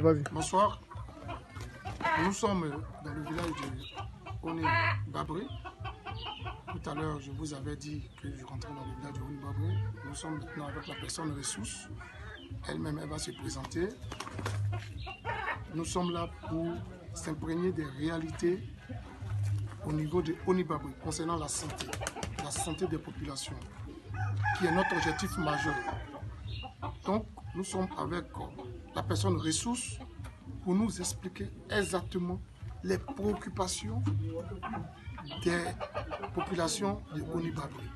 Bonsoir. Nous sommes dans le village de Oné Babré. Tout à l'heure, je vous avais dit que je rentrais dans le village de Oné Babré. Nous sommes maintenant avec la personne ressource. Elle-même, elle va se présenter. Nous sommes là pour s'imprégner des réalités au niveau de Onibabré concernant la santé, la santé des populations, qui est notre objectif majeur. Donc, nous sommes avec la personne ressource pour nous expliquer exactement les préoccupations des populations de Onibabri.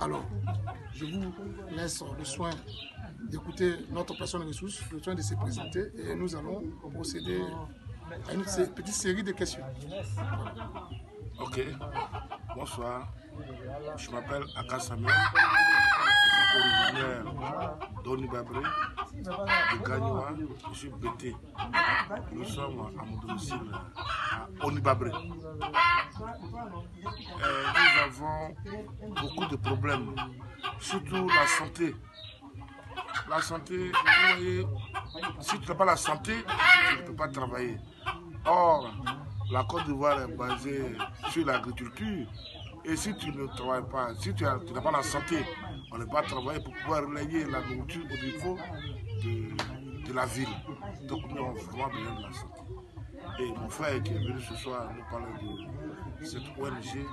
Alors, je vous laisse le soin d'écouter notre personne ressource, le soin de se présenter et nous allons procéder à une petite série de questions. Ok, bonsoir. Je m'appelle Aka Samuel. Je suis originaire d'Onibabré, Je suis BT. Nous sommes à mon domicile à Onibabré. nous avons beaucoup de problèmes, surtout la santé. La santé, vous voyez, si tu n'as pas la santé, tu ne peux pas travailler. Or, la Côte d'Ivoire est basée sur l'agriculture. Et si tu ne travailles pas, si tu n'as pas la santé, on ne peut pas travailler pour pouvoir relayer la nourriture au niveau de, la ville. Donc nous avons vraiment besoin la santé. Et mon frère qui est venu ce soir nous parler de cette ONG